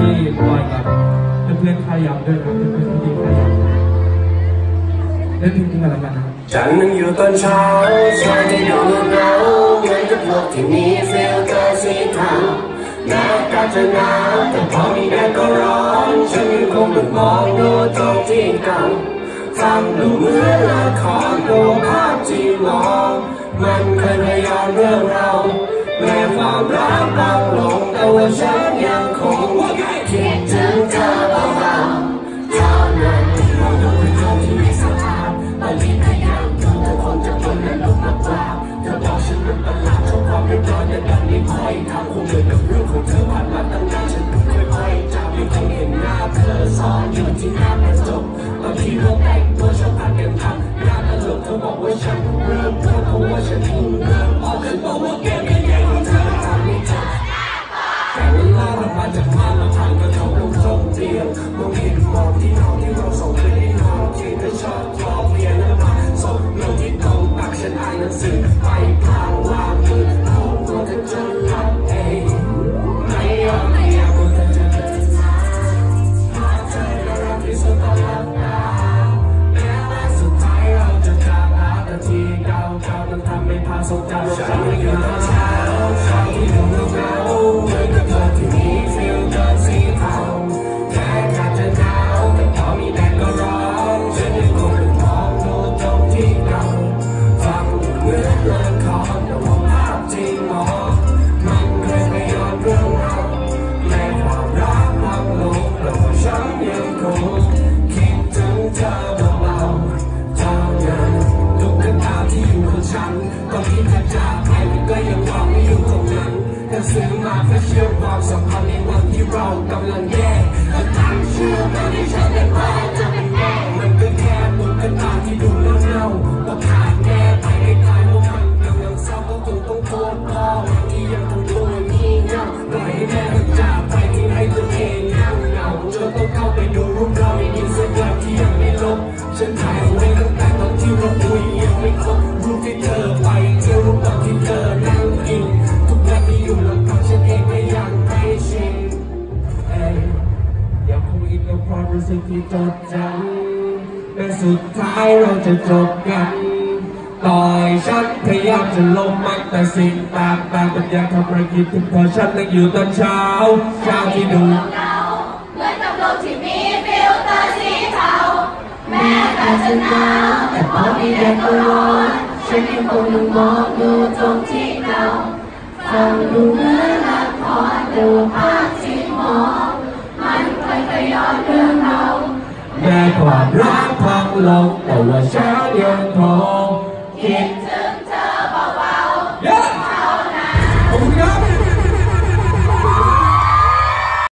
ที่ปล่อยกับเพื่อนๆขยับด้วยนะเพื่อนๆที่ขยับเล่นเพลงกันแล้วกันนะฉันนั่งอยู่ตอนเช้าชายจะอยู่ลมเนาเหมือนกับโลกที่มีฟิลเตอร์สีเทาแม้าตาจะหนาวแต่พอมีแดดก็ร้อนฉันยังคงต้มองดูตรงที่เก่าฟังดูเหมือนละครดูภาพที่มองมันเคยพยายามเรื่องเราแม้ความรักต้องลงแต่ว่าฉัน คิดถึงเธอเบาๆเท่านั้นมองดูเป็นคนที่มีสภาพบางทีพยายามดูแต่คงจะทนและลุกมากกว่าเธอบอกฉันมันประหลาดชอบความเรียบร้อยแต่ดันไม่ค่อยทำคงเหมือนกับเรื่องของเธอผ่านมาตั้งนานฉันเพิ่งค่อยๆจำยังคงเห็นหน้าเธอซ้อนอยู่ที่หน้ากระจกบางทีเราแต่ ซื้อมาเพื่อเชื่อความสัมพันธ์ในวันที่เรากำลังแย่ ไม่ครบรูปที่เธอไปเที่ยวรูปตอนที่เธอนั่งกินทุกวันนี้อยู่ลำพังฉันเองก็ยังไม่ชินเอ้ยยังคงอินกับความรู้สึกที่จดจำแต่สุดท้ายเราจะจบกันต่อยฉันพยายามจะลงมันแต่สิ่งต่างๆมันยังทำให้คิดถึงเธอฉันนั่งอยู่ตอนเช้าเช้าที่ดูเงาเหมือนกับโลกที่มีฟิลเตอร์สีเทาแม้อากาศจะหนาว พอมีแดดก็ร้อนฉันยังคงนั่งมองดูตรงที่เราฟังดูเหมือละครแต่ว่าภาพที่มองมันค่อยๆย้อนเรื่องเราแม้ความรักพังลงแต่ว่าฉันยังคงคิดเธอ